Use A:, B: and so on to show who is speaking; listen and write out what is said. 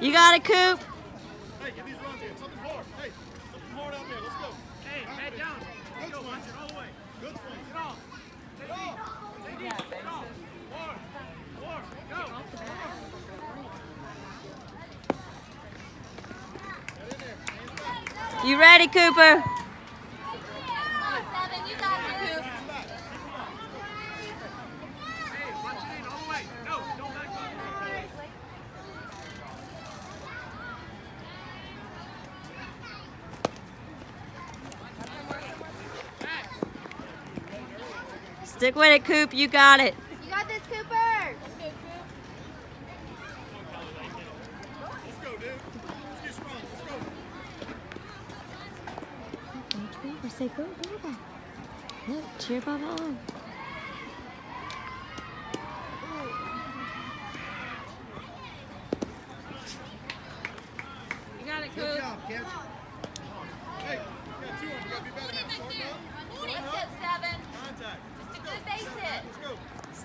A: You got it, Coop.
B: Hey, get these runs in. Something hard. Hey, something hard out there. Let's go.
C: Hey, head down. Let's go, Munson, all the way.
B: Good swing.
C: Get off. Get off. Get off. Four. Four. Go.
A: You ready, Cooper?
D: Seven, you got this.
C: Hey, Munson in all the way. No, don't back up.
A: Stick with it, Coop. You got it.
D: You got this, Cooper.
B: Let's go, dude. Let's get strong. Let's go.
A: Say go, go, go. Look, cheer Baba on.
E: You got it,
B: Good
E: Coop.
B: job, kids.